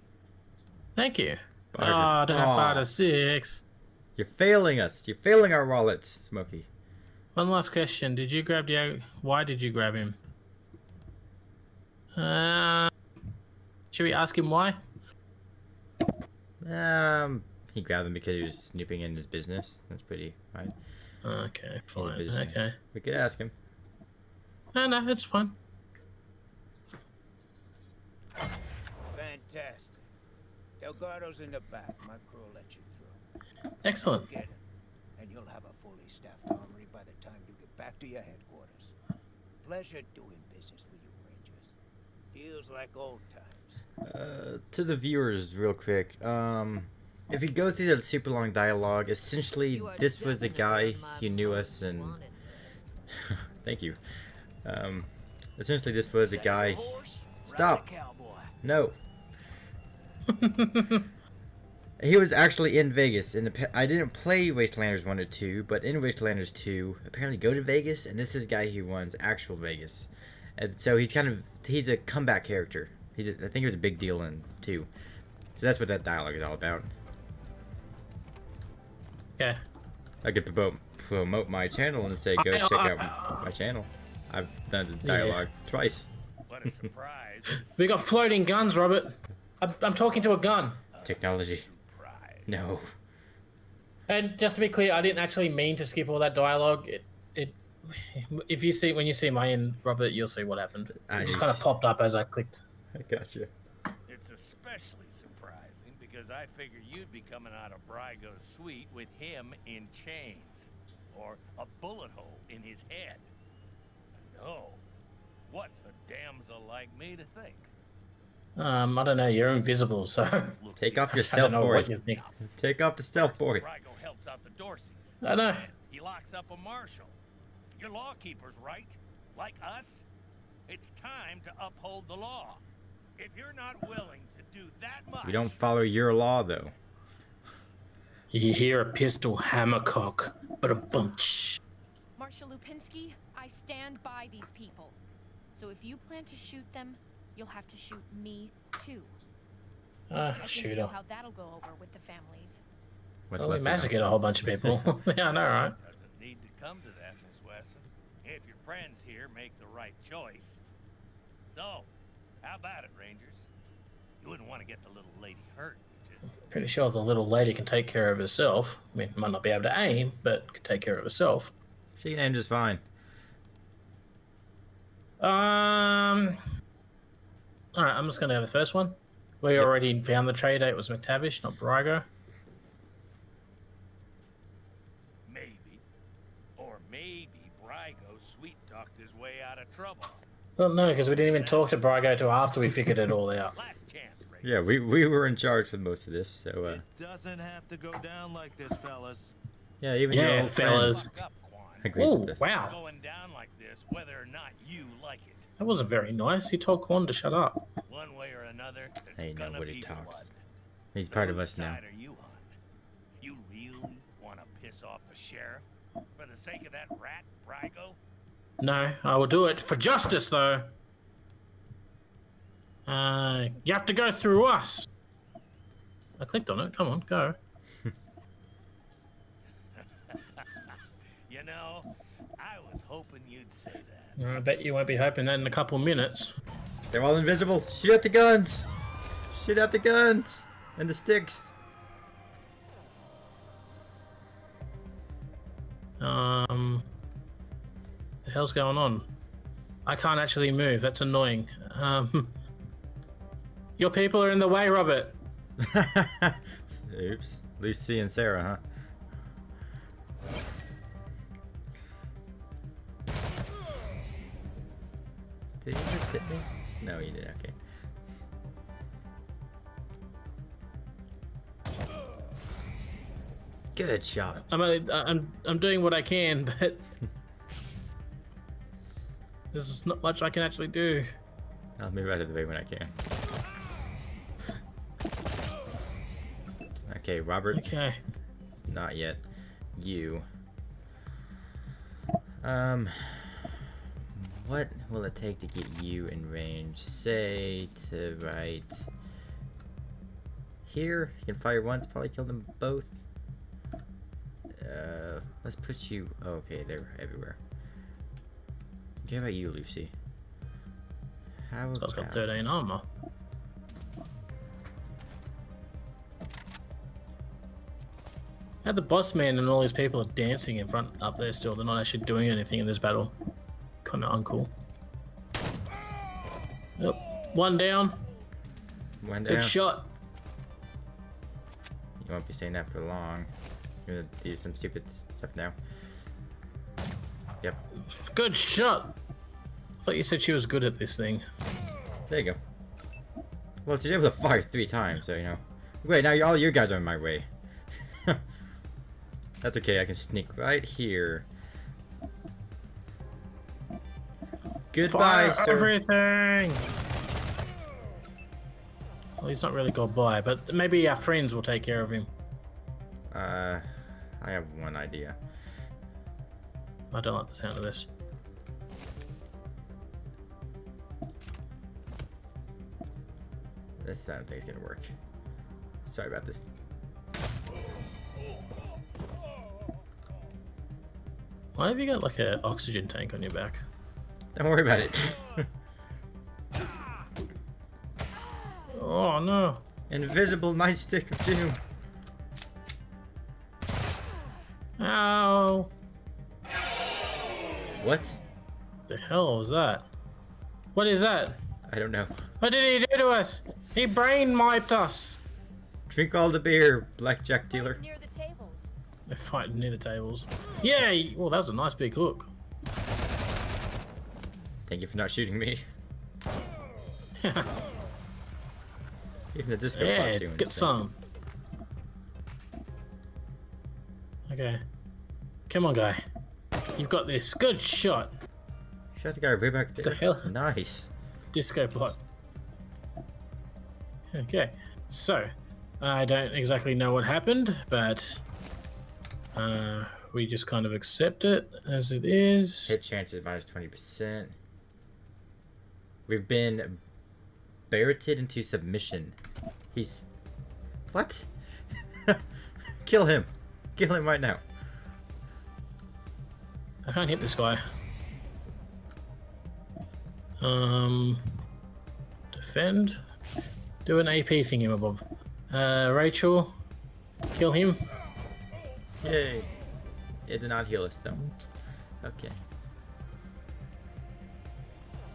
Thank you. Barter. Oh, don't Aw. six. You're failing us. You're failing our wallets, Smokey. One last question. Did you grab Diego? Why did you grab him? Uh, should we ask him why? Um, he grabbed him because he was snooping in his business. That's pretty right. Okay, fine. Okay. We could ask him. No, no, it's fine. Fantastic. Delgado's in the back. My crew will let you through. Excellent. Get him, and you'll have a fully staffed armory by the time you get back to your headquarters. Pleasure doing business with you, Rangers. Feels like old times. Uh, to the viewers, real quick. Um, if you go through the super long dialogue, essentially this was the guy who knew us and. <laughs> Thank you. Um, Essentially, this was a guy. Stop. Cowboy. No. <laughs> he was actually in Vegas. In the I didn't play Wastelanders one or two, but in Wastelanders two, apparently go to Vegas, and this is a guy who runs actual Vegas, and so he's kind of he's a comeback character. He's a, I think it was a big deal in two, so that's what that dialogue is all about. Yeah. I could promote promote my channel and say go I- check I- out my channel. I've done the Yeah. dialogue twice. What a surprise. <laughs> We got floating guns, Robert. I'm, I'm talking to a gun. Technology. No. And just to be clear, I didn't actually mean to skip all that dialogue. It, it, if you see when you see my end, Robert, you'll see what happened. It just kind of popped up as I clicked. I gotcha. It's especially surprising because I figured you'd be coming out of Brigo's suite with him in chains or a bullet hole in his head. No. What's a damsel like me to think? Um, I don't know. You're invisible, so Take off <laughs> your I don't stealth know boy. what you think. Take off the stealth boy. Helps out the Dorseys. I know. He locks up a marshal. You're lawkeepers, right? Like us? It's time to uphold the law. If you're not willing to do that much, We don't follow your law though. You hear a pistol hammercock, but a bunch. Marshal Lupinski, I stand by these people. So if you plan to shoot them, you'll have to shoot me too. Ah, I think shoot know her. how that'll go over with the families. What's Well, we left massacred a whole bunch of people. <laughs> yeah, I know, right? doesn't need to come to that, Miss Wesson. If your friends here make the right choice. So, how about it, Rangers? You wouldn't want to get the little lady hurt, would you? Pretty sure the little lady can take care of herself. I mean, might not be able to aim, but can take care of herself. She can aim just fine. Um. All right, I'm just gonna go the first one. We already found the trader. It was McTavish, not Brigo. Maybe. Or maybe Brigo sweet talked his way out of trouble. Well, no, because we didn't even talk to Brigo till after we figured it all out. Chance, Yeah, we, we were in charge for most of this, so uh, Doesn't have to go down like this, fellas. yeah, even your Yeah, old fellas. agreed Oh, with this. wow. Going down like this, whether or not you like it. That wasn't very nice. He told Quan to shut up. One way or another, there's Hey, gonna nobody be talks. blood. He's part of us now. are you on? You really want to piss off the sheriff for the sake of that rat, Brigo? No, I will do it for justice, though. Uh, you have to go through us. I clicked on it. Come on, go. <laughs> You know, I was hoping you'd say that. I bet you won't be hoping that in a couple minutes. They're all invisible. Shoot at the guns. Shoot out the guns and the sticks. Um, the hell's going on? I can't actually move. That's annoying. Um, <laughs> your people are in the way, Robert. <laughs> Oops. Lucy and Sarah, huh? Did he just hit me? No, he did. Okay. Good shot. I'm only, I'm I'm doing what I can, <laughs> but there's not much I can actually do. I'll move out of the way when I can. Okay, Robert. Okay. Not yet. You. Um. What will it take to get you in range? Say to right here. You can fire once, probably kill them both. Uh, let's put you. Oh, okay, they're everywhere. Okay, how about you, Lucy? How So I've got 13 armor. How the boss man and all these people are dancing in front up there still. They're not actually doing anything in this battle. Kind of uncool. Yep. One down. one down. Good shot. You won't be saying that for long. You're gonna do some stupid stuff now. Yep. Good shot. I thought you said she was good at this thing. There you go. Well, she's able to fire three times, so you know. Wait, now all you guys are in my way. <laughs> That's okay, I can sneak right here. Goodbye, Fire sir. everything. Well, he's not really got by, but maybe our friends will take care of him. Uh, I have one idea. I don't like the sound of this. This I don't think it's gonna work. Sorry about this. Why have you got like an oxygen tank on your back? Don't worry about it. Oh no. Invisible nightstick of doom. Ow. What? The hell was that? What is that? I don't know. What did he do to us? He brain wiped us. Drink all the beer, blackjack dealer. Near the tables. They're fighting near the tables. Yay! Well, that was a nice big hook. Thank you for not shooting me. <laughs> Even the disco yeah, costume. get some. Okay. Come on, guy. You've got this. Good shot. Shot the guy way back there. The hell? Nice. Disco bot. Okay. So, I don't exactly know what happened, but uh, we just kind of accept it as it is. Hit chances minus 20%. We've been barreted into submission. He's. What? <laughs> Kill him. Kill him right now. I can't hit this guy. Um, defend. Do an AP thingy, my bob. Uh, Rachel, kill him. Yay. It did not heal us though. Okay.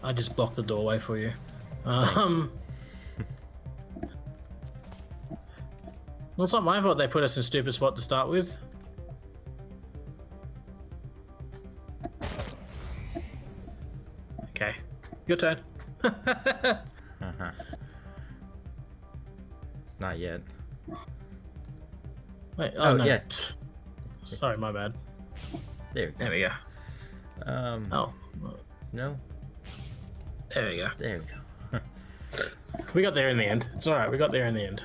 I just blocked the doorway for you. Um. well, it's not my fault they put us in stupid spot to start with. Okay, your turn. <laughs> Uh-huh. It's not yet. Wait, oh, Oh, no. yeah. Sorry, my bad. There. There we go. Um. Oh, No. There we go. There we go. <laughs> We got there in the end. It's alright, we got there in the end.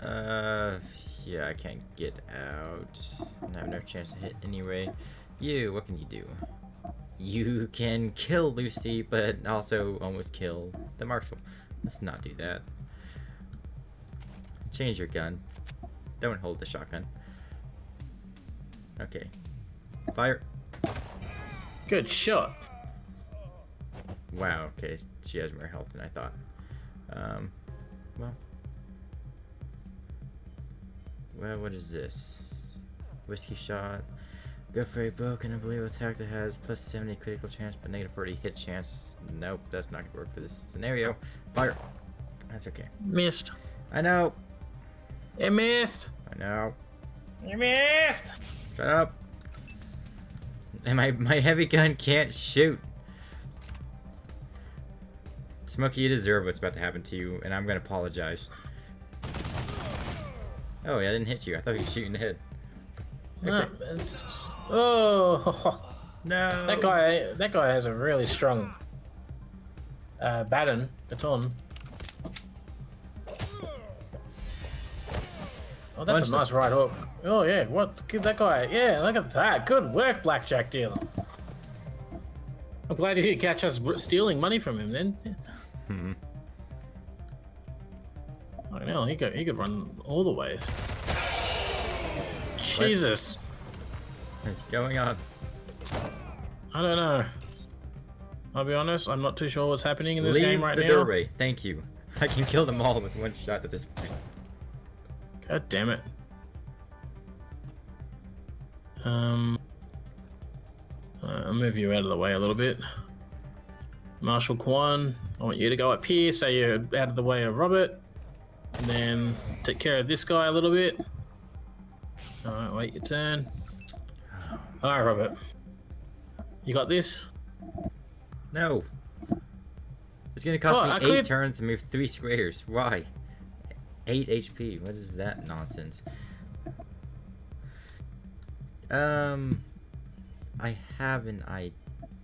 Uh, yeah, I can't get out. I have no chance to hit anyway. You, what can you do? You can kill Lucy, but also almost kill the marshal. Let's not do that. Change your gun. Don't hold the shotgun. Okay. Fire. Good shot. Wow, okay, she has more health than I thought. Um, well. Well, what is this? Whiskey shot. Go for a bow. Can I believe attack that has plus 70 critical chance but negative 40 hit chance? Nope, that's not gonna work for this scenario. Fire. That's okay. Missed. I know. It missed. I know. You missed. Shut up. And my, my heavy gun can't shoot. Smokey, you deserve what's about to happen to you, and I'm gonna apologize. Oh, yeah, I didn't hit you. I thought you were shooting the head. No, it's- Oh, <laughs> No. that guy. That guy has a really strong uh, baton, baton. Oh, that's Punch a them. nice right hook. Oh yeah, what? Give that guy. Yeah, look at that. Good work, blackjack dealer. I'm glad you didn't catch us stealing money from him then. Hmm. I know he could he could run all the way. Jesus, What's going on? I don't know. I'll be honest, I'm not too sure what's happening in this Leave game right the now. doorway. Thank you. I can kill them all with one shot at this point. God damn it. Um, I'll move you out of the way a little bit. Marshal Kwan, I want you to go up here so you're out of the way of Robert. And then take care of this guy a little bit. Alright, wait your turn. Alright, Robert. You got this? No. It's gonna cost Oh, me I eight cleared- turns to move three squares. Why? Eight HP. What is that nonsense? Um, I have an I.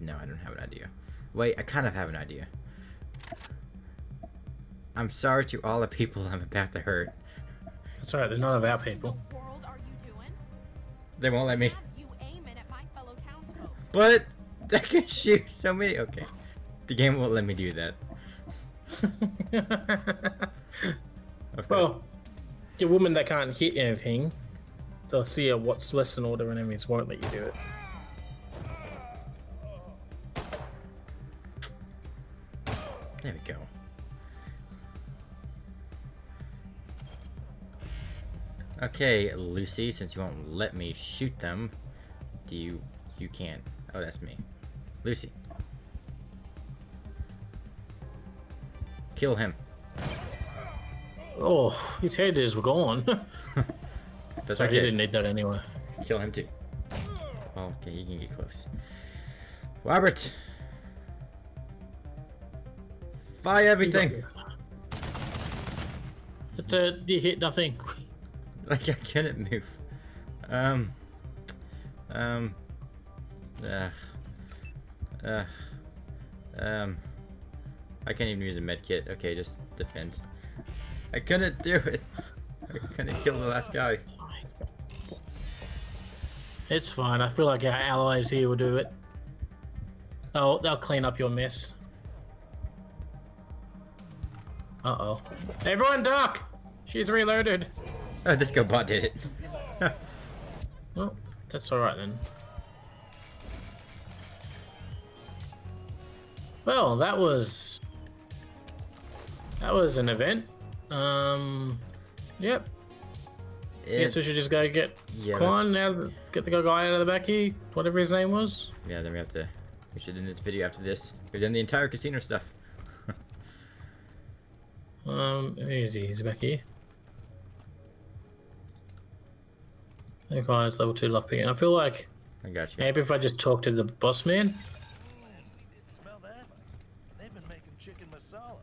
No, I don't have an idea. Wait, I kind of have an idea. I'm sorry to all the people I'm about to hurt. That's alright, they're none of our people. World are you doing? They won't let me. You at my fellow. But I <laughs> can shoot so many. Okay, the game won't let me do that. <laughs> Of course. Well, the woman that can't hit anything, they'll see a what's Western Order enemies won't let you do it. There we go. Okay, Lucy, since you won't let me shoot them, do you... you can't. Oh, that's me. Lucy. Kill him. Oh, his head is gone. <laughs> That's Sorry, he didn't need that anyway. Kill him too. Okay, he can get close. Robert! Fire everything! It's a you hit nothing. <laughs> Like, I couldn't move. Um. Um. Ugh. Ugh. Um. I can't even use a med kit. Okay, just defend. I couldn't do it. I couldn't kill the last guy. It's fine. I feel like our allies here will do it. They'll they'll clean up your mess. Uh oh. Everyone duck! She's reloaded. Oh, this go bot did it. <laughs> Well, that's alright then. Well, that was that was an event. Um, yep. Guess we should just go get Yeah, Quan out of the, get the guy out of the back here, whatever his name was. Yeah, then we have to. We should end this video after this. We've done the entire casino stuff. Um, who is he? He's back here. Okay, it's level two lockpicking. I feel like I got you. maybe if I just talk to the boss man. Smell that? They've been making chicken masala.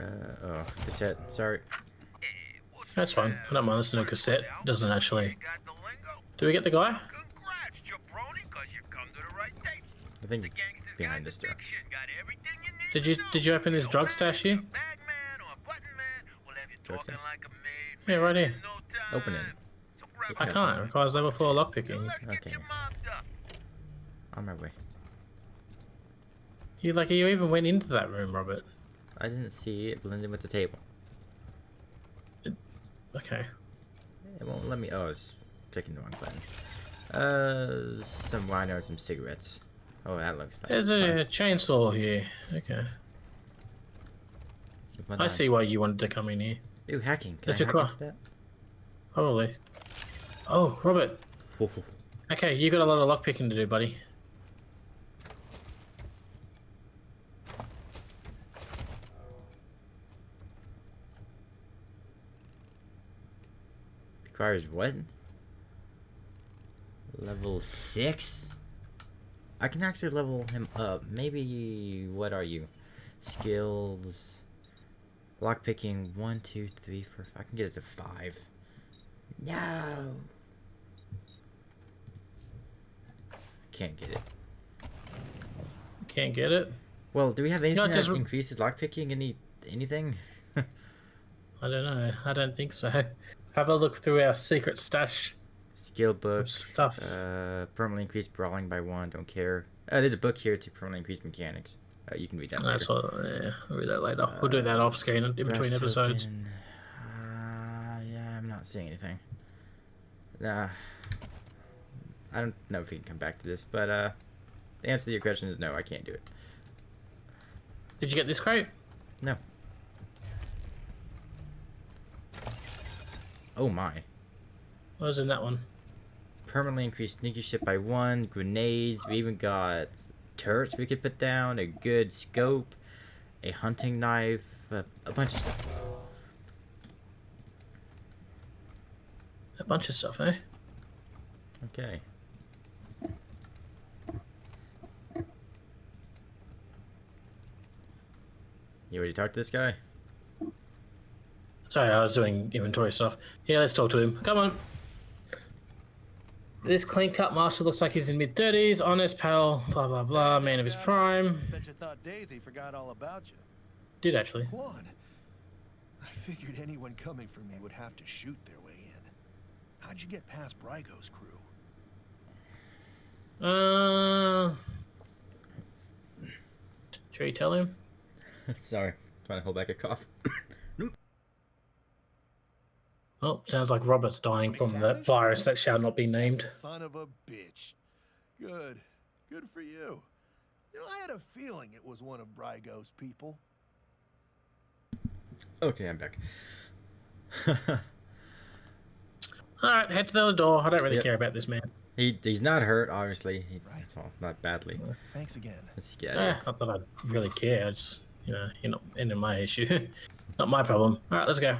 Uh, oh, cassette. Sorry. That's fine. I don't mind listening to cassette. Doesn't actually. Do we get the guy? I think behind this door. Did you did you open this drug stash here? Drug stash. Yeah, right here. Open it. I can't. It requires level four lockpicking. Okay. On my way. You like you even went into that room, Robert. I didn't see it blend in with the table. Okay. It won't let me. Oh, it's clicking the wrong button. Uh, some wine or some cigarettes. Oh, that looks like. There's a chainsaw here. Okay. I see why you wanted to come in here. Ooh, hacking. Can Let's I hack that? Probably. Oh, Robert. Okay, you got a lot of lockpicking to do, buddy. Requires what? Level 6? I can actually level him up. Maybe, what are you? Skills. Lockpicking, 1, 2, 3, 4, 5. I can get it to 5. No! Can't get it. Can't get it. Well, do we have anything that increases lockpicking? Any, anything? <laughs> I don't know. I don't think so. Have a look through our secret stash. Skill book. Stuff. Uh, permanently increase brawling by 1. Don't care. Uh, there's a book here to permanently increase mechanics. Uh, you can read that That's later. all. Yeah, I'll read that later. we'll do that off screen in between episodes. token. Uh, yeah, I'm not seeing anything. Nah. I don't know if we can come back to this, but uh, the answer to your question is no, I can't do it. Did you get this crate? No. Oh my. What was in that one? Permanently increased sneaky shit by one, grenades, we even got turrets we could put down, a good scope, a hunting knife, a, a bunch of stuff. A bunch of stuff, eh? Okay. You ready to talk to this guy? Sorry, I was doing inventory stuff. Yeah, let's talk to him. Come on. This clean cut marshal looks like he's in mid 30s, honest, pal, blah blah blah, man of his prime. Bet you thought Daisy forgot all about you. Did actually. Juan, I figured anyone coming for me would have to shoot their way in. How'd you get past Brigo's crew? Uh, should we tell him? <laughs> Sorry, trying to hold back a cough. Oh, sounds like Robert's dying from the virus that shall not be named. Son of a bitch. Good. Good for you. You know, I had a feeling it was one of Brigo's people. Okay, I'm back. <laughs> All right, head to the other door. I don't really Yep. care about this man. He he's not hurt, obviously. He, well, not badly. Thanks again. Eh, Let's get it. not that I really care. It's you know, you're not ending my issue, <laughs> not my problem. All right, let's go.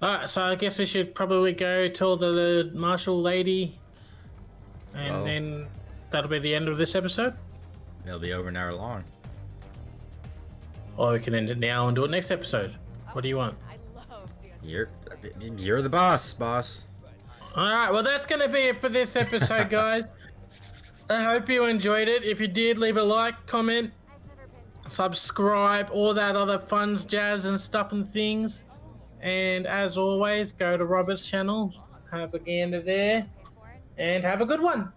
All right, so I guess we should probably go tell the marshal lady, and Well- then that'll be the end of this episode. It'll be over an hour long. Or we can end it now and do it next episode. What do you want? You're you're the boss, boss. All right, well, that's going to be it for this episode, <laughs> guys. I hope you enjoyed it. If you did, leave a like, comment, subscribe, all that other fun jazz and stuff and things. And as always, go to Robert's channel, have a gander there, and have a good one.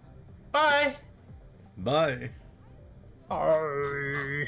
Bye. Bye. Bye.